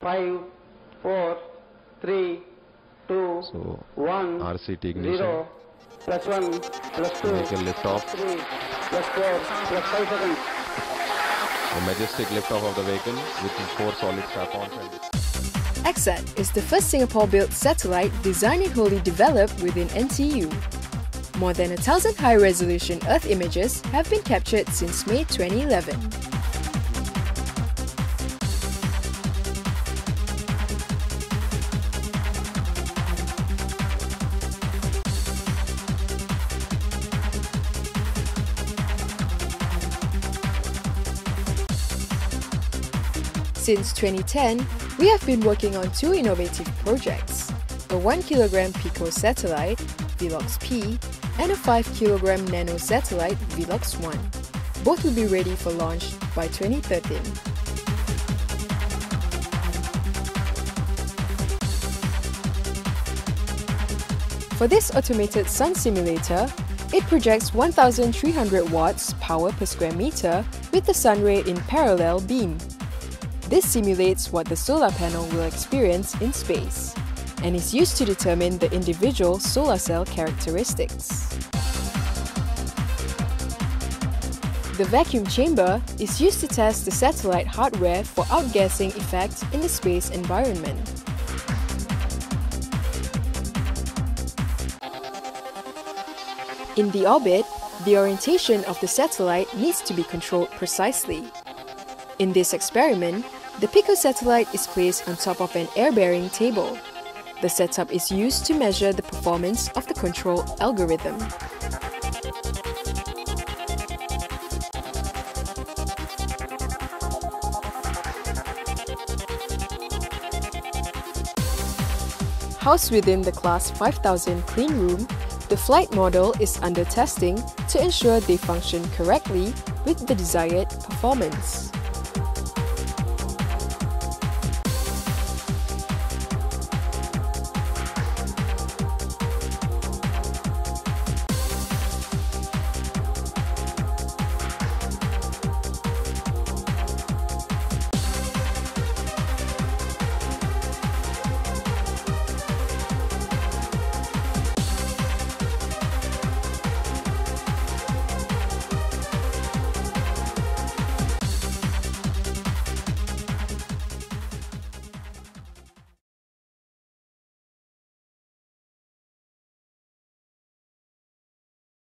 Five, four, three, two, So, one, RCT ignition. zero, plus one, plus two, Vehicle liftoff. three, plus four, plus five seconds. A majestic liftoff of the vehicle with four solid strap-ons and is the first Singapore-built satellite designed and wholly developed within NTU. More than a thousand high-resolution Earth images have been captured since May 2011. Since 2010, we have been working on two innovative projects a 1 kg Pico satellite, Velox P, and a 5 kg nano satellite, Velox 1. Both will be ready for launch by 2013. For this automated sun simulator, it projects 1300 watts power per square meter with the sun ray in parallel beam. This simulates what the solar panel will experience in space and is used to determine the individual solar cell characteristics. The vacuum chamber is used to test the satellite hardware for outgassing effects in the space environment. In the orbit, the orientation of the satellite needs to be controlled precisely. In this experiment, the Pico satellite is placed on top of an air-bearing table. The setup is used to measure the performance of the control algorithm. Housed within the Class 5000 clean room, the flight model is under testing to ensure they function correctly with the desired performance.